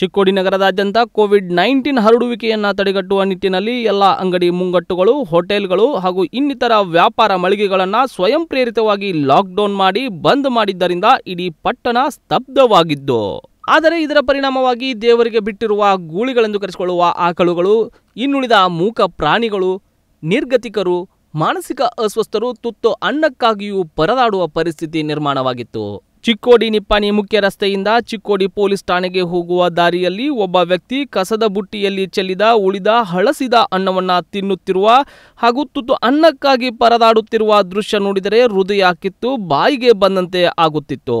ಚಿಕ್ಕೋಡಿ ನಗರದಾದ್ಯಂತ Covid nineteen ಹರಡುವಿಕೆಯನ್ನು ತಡೆಗಟ್ಟುವ ನಿಟ್ಟಿನಲ್ಲಿ ಎಲ್ಲ ಅಂಗಡಿ ಮುಂಗಟ್ಟುಗಳು, ಹೋಟೆಲ್ಗಳು ಹಾಗೂ ಇನ್ನಿತರ ವ್ಯಾಪಾರ ಮಳಿಗೆಗಳನ್ನು ಸ್ವಯಂ ಪ್ರೇರಿತವಾಗಿ ಲಾಕ್ಡೌನ್ ಮಾಡಿ ಬಂದ್ ಮಾಡಿದ್ದರಿಂದ ಇಡೀ ಪಟ್ಟಣ ಸ್ತಬ್ಧವಾಗಿದ್ದು. ಆದರೆ ಇದರ ಪರಿಣಾಮವಾಗಿ ದೇವರಿಗೆ ಬಿಟ್ಟಿರುವ ಗೂಳಿಗಳೆಂದು ಕರೆಸಿಕೊಳ್ಳುವ ಆಕಳುಗಳು, ಇನ್ನುಳಿದ ಮೂಕ ಪ್ರಾಣಿಗಳು, ನಿರ್ಗತಿಕರು, ಮಾನಸಿಕ ಅಸ್ವಸ್ಥರು ತುತ್ತು ಅನ್ನಕ್ಕಾಗಿಯೂ ಪರದಾಡುವ ಪರಿಸ್ಥಿತಿ ನಿರ್ಮಾಣವಾಗಿತ್ತು. ಚಿಕ್ಕೋಡಿ ನಿಪ್ಪಾಣಿ ಮುಖ್ಯ ರಸ್ತೆಯಿಂದ ಚಿಕ್ಕೋಡಿ ಪೊಲೀಸ್ ಠಾಣೆಗೆ ಹೋಗುವ ದಾರಿಯಲ್ಲಿ ಒಬ್ಬ ವ್ಯಕ್ತಿ ಕಸದ ಬುಟ್ಟಿಯಲ್ಲಿ ಚೆಲ್ಲಿದ, ಉಳಿದ, ಹಳಸಿದ ಅನ್ನವನ್ನು ತಿನ್ನುತ್ತಿರುವ ಹಾಗೂ ತುತ್ತು ಅನ್ನಕ್ಕಾಗಿ ಪರದಾಡುತ್ತಿರುವ ದೃಶ್ಯ ನೋಡಿದರೆ ಹೃದಯ ಕಿತ್ತು, ಬಾಯಿಗೆ ಬಂದಂತೆ ಆಗುತ್ತಿತ್ತು.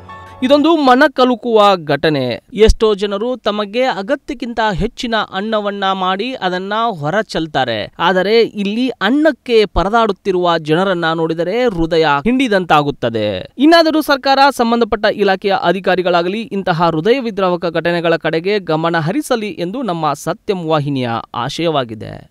ಇದೊಂದು ಮನ ಕಲುಕುವ ಘಟನೆ. ಎಷ್ಟೋ ಜನರು ತಮಗೆ ಅಗತ್ಯಕ್ಕಿಂತ ಹೆಚ್ಚಿನ ಅನ್ನವನ್ನ ಮಾಡಿ ಅದನ್ನ ಹೊರ ಚೆಲ್ತಾರೆ ಆದರೆ ಇಲ್ಲಿ ಅನ್ನಕ್ಕೆ ಪರದಾಡುತ್ತಿರುವ ಜನರನ್ನ ನೋಡಿದರೆ ಹೃದಯ ಹಿಂಡಿದಂತಾಗುತ್ತದೆ. ಇನ್ನಾದರೂ ಸರ್ಕಾರ ಸಂಬಂಧಪಟ್ಟ ಇಲಾಖೆಯ ಅಧಿಕಾರಿಗಳಾಗಲಿ ಇಂತಹ ಹೃದಯ ವಿದ್ರಾವಕ ಘಟನೆಗಳ ಕಡೆಗೆ ಗಮನ ಹರಿಸಲಿ ಎಂದು ನಮ್ಮ ಸತ್ಯಂ ವಾಹಿನಿಯ ಆಶಯವಾಗಿದೆ.